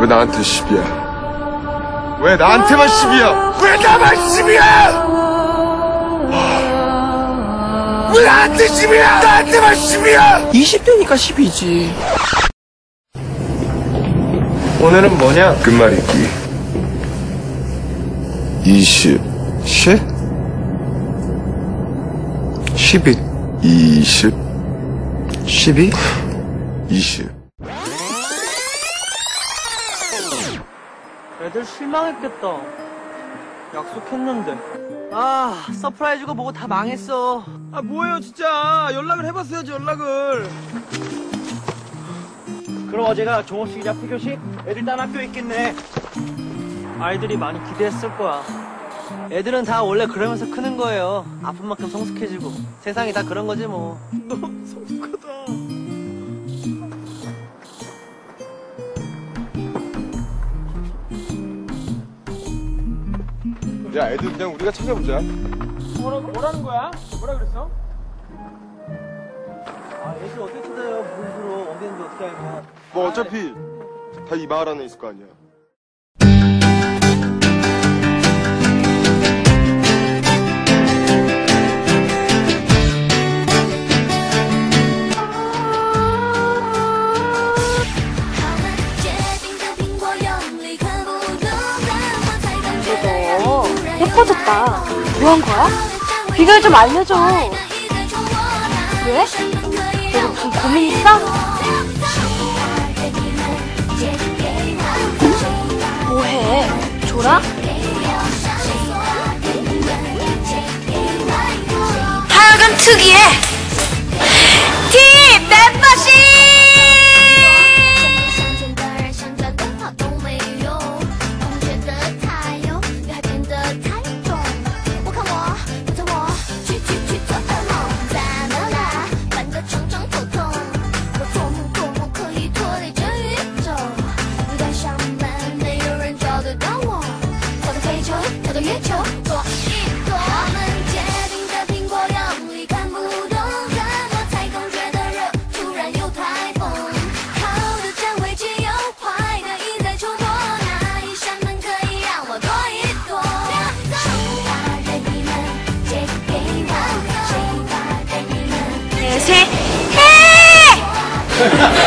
왜 나한테 시비야? 왜 나한테만 시비야? 왜 나만 시비야? 왜 나한테 시비야? 나한테만 시비야? 20대니까 10이지. 오늘은 뭐냐? 끝말잇기 20 10 12 20 12 20 애들 실망했겠다. 약속했는데. 아, surprise가 뭐고 다 망했어. 아, 뭐예요, 진짜. 연락을 해봤어야지, 연락을. 그럼 어제가 종업식이냐, 폐교식? 애들 딴 학교에 있겠네. 아이들이 많이 기대했을 거야. 애들은 다 원래 그러면서 크는 거예요. 아픈 만큼 성숙해지고. 세상이 다 그런 거지, 뭐. 너무 성숙하다. 야 애들 그냥 우리가 찾아보자 뭐라고, 뭐라는 거야? 뭐라 그랬어? 아, 애들 어떻게 찾아요? 무슨 수로 어디 있는지 어떻게 알고. 뭐 어차피 다 이 마을 안에 있을 거 아니야 예뻐졌다. 뭐 한 거야? 비결 좀 알려줘. 왜? 너 무슨 고민 있어? 뭐해? 졸아? 하여간 특이해. hey!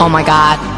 Oh my god.